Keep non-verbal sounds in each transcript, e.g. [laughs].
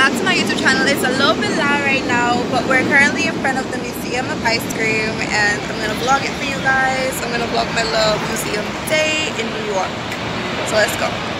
back to my YouTube channel. It's a little bit loud right now, but we're currently in front of the Museum of Ice Cream and I'm gonna vlog it for you guys. I'm gonna vlog my little museum day in New York. So let's go.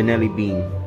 Janelli Bean.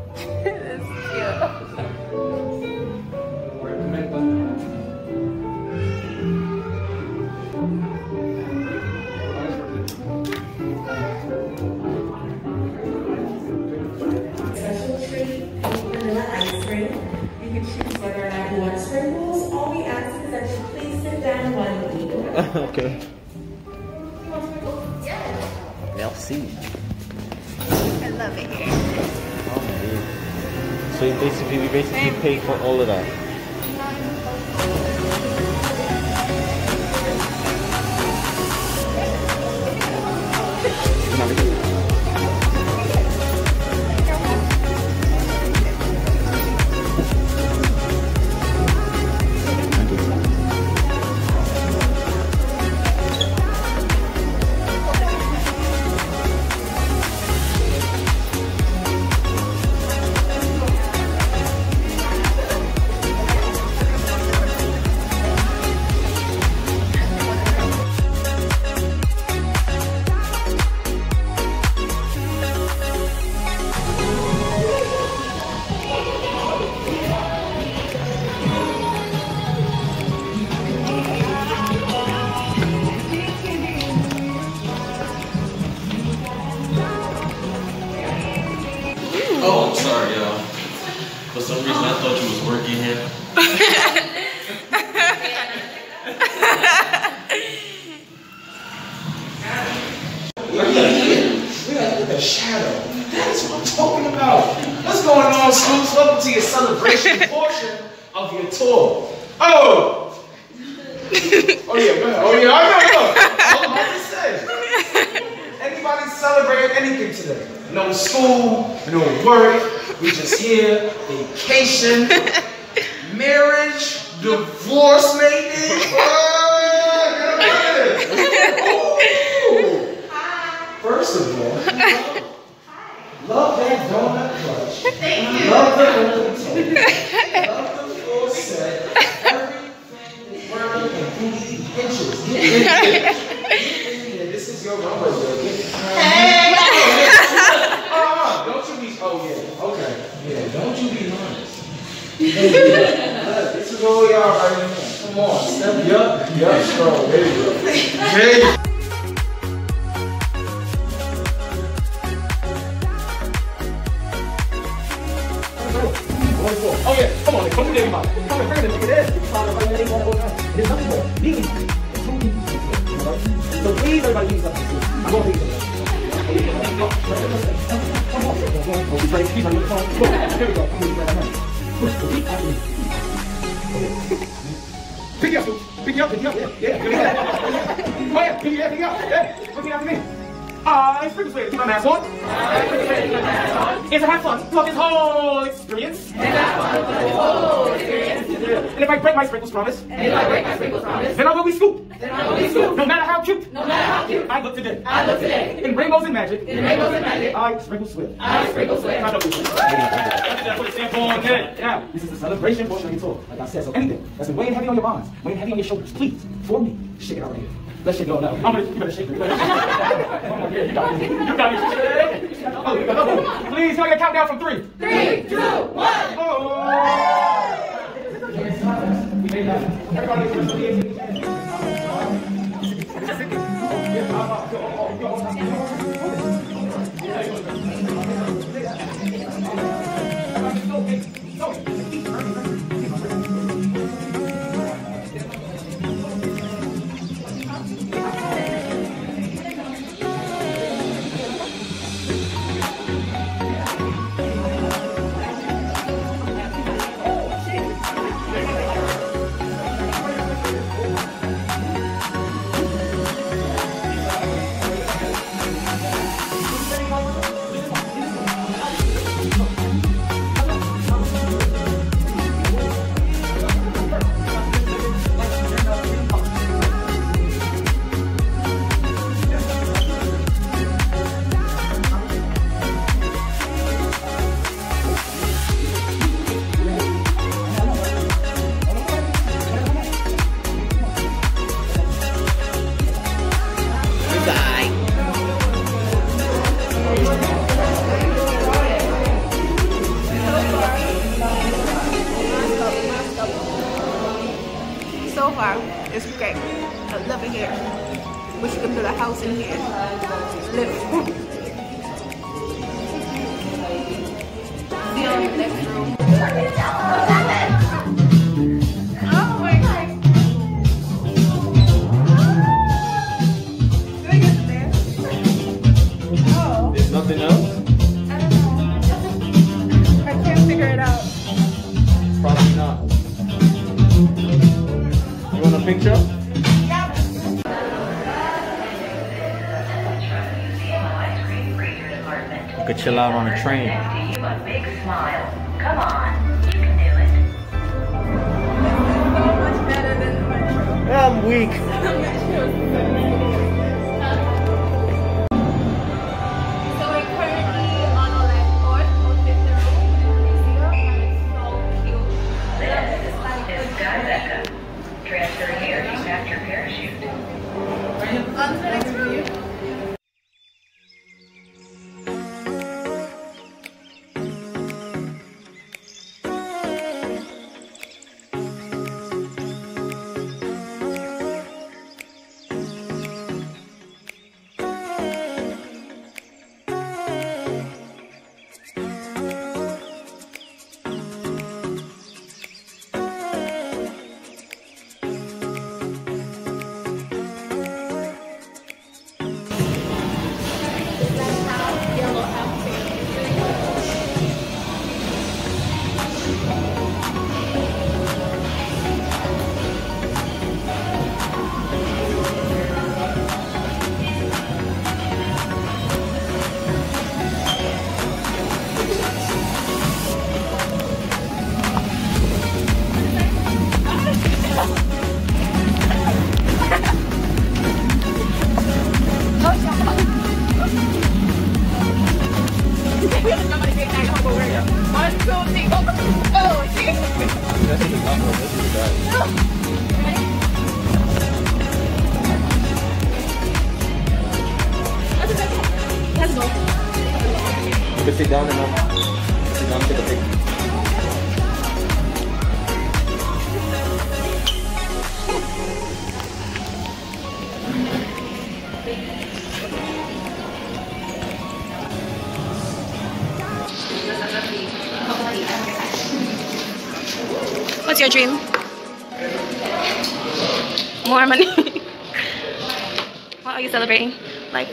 Pay for all of that. To your celebration [laughs] portion of your tour. Oh! Oh yeah, go ahead. Oh yeah, I know. All I'm about to say. Anybody celebrating anything today? No school, no work. We just here, vacation, marriage, divorce maybe. [laughs] Oh, get up here. Ooh. First of all, love that donut clutch. Thank you. Love the early toe. Love the full set. Everything is working booty inches. Get in here. Get in here. This is your runway, girl. Get Hey! Uh-uh. Don't you be. Oh yeah. Okay. Yeah. Don't you be honest. Look, [laughs] this is all y'all right here. Come on. Step yup. Yup. Strong. There you go. There you go. Oh yeah, come on, come here, man. Come here, bring it, this. There's nothing more. No So please, everybody, please up. I'm going to please. Oh, she's ready. She's ready. Go. Here we go. To right now. Repeat after me. Pick it up. Pick it up, pick it up. Yeah, yeah. Go ahead. Pick it up, pick it up. Yeah. Repeat after me. I sprinkle sweat. Keep my mask on. Is it have fun? Love this whole experience. And if I break my sprinkles promise, then I will be scoop. No matter how cute, I look today. In rainbows and magic, I sprinkle sweat. I sprinkle sweat. I don't do sweat. It stands for. Now, this is the celebration portion of your tour. Like I said, so anything that's been weighing heavy on your arms, weighing heavy on your shoulders, please, for me, shake it out right here. Let's shake it all out. I'm gonna, you better shake it. You better shake it. Come on, yeah, you got it. You got it. Oh, you got it. Please, tell your countdown from three. Three, two, one. Oh. We made that. Everybody, than the metro. Yeah, I'm weak. [laughs] Down and down take a. What's your dream? More money. [laughs] what are you celebrating? Like,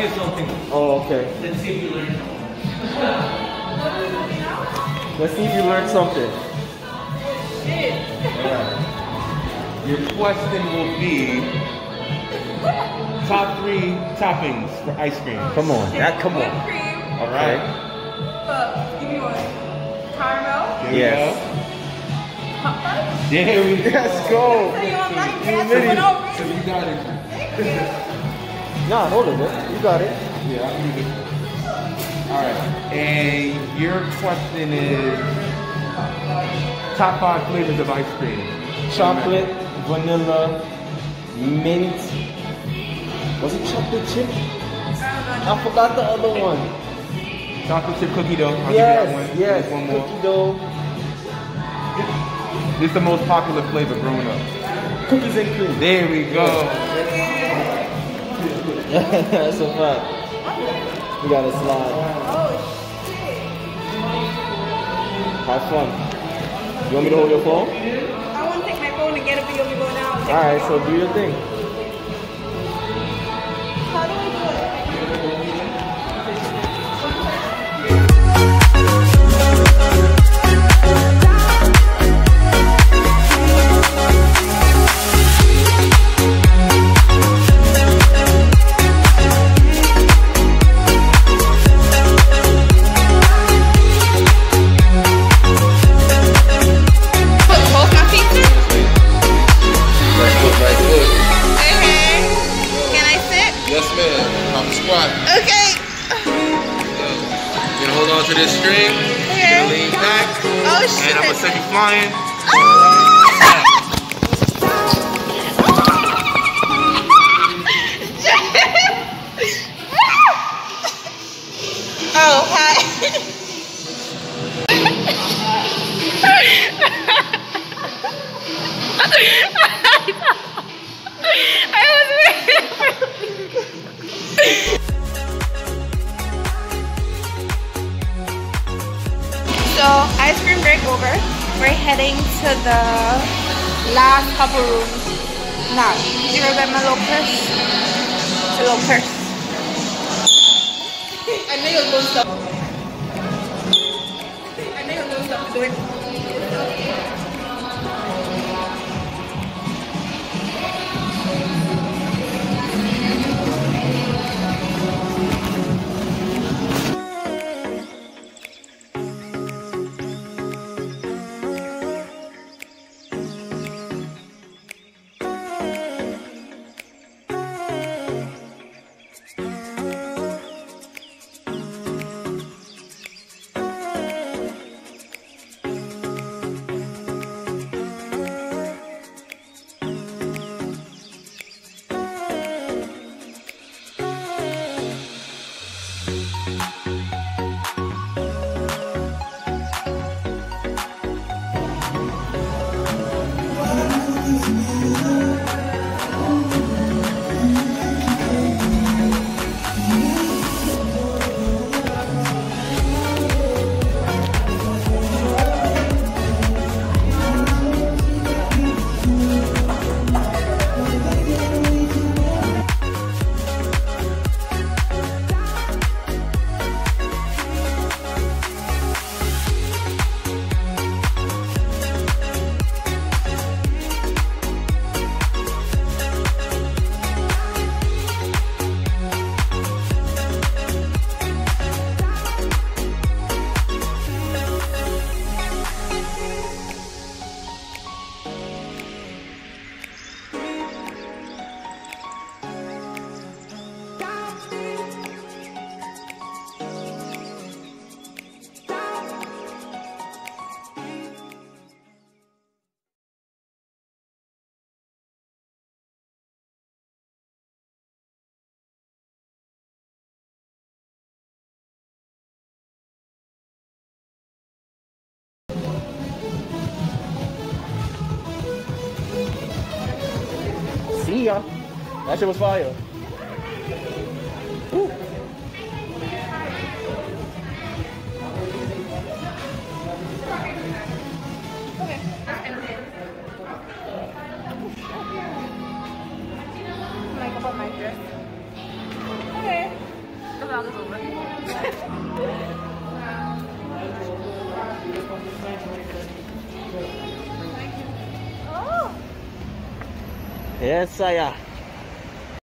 I'm gonna ask you something. Oh, okay. Let's see if you learn something. Let's see if you learn something. Your question will be top three toppings for ice cream. Come on. That come on. cream, All right. but give me one. Caramel. There we Yes. go. There we go. Let's go. So you want my You guess made went it. over? So you got it. Nah, hold it, man. You got it. Yeah, I can do this. All right. And your question is top five flavors of ice cream. Chocolate, vanilla, mint. Was it chocolate chip? I forgot the other one. Chocolate chip cookie dough. I'll yes, give you that one. yes. One more. Cookie dough, This is the most popular flavor growing up. cookies and cream. There we go. That's a fact. We got a slide. Have fun. You want me to hold your phone? I want to take my phone and get a video going out. Alright, so do your thing. So, ice cream break over. We're heading to the last couple rooms. Now, did you remember my little purse? It's a little purse. I know you're going stuff. I know you're going to do it. Yeah. That shit was fire. Woo. Like about my dress. Okay.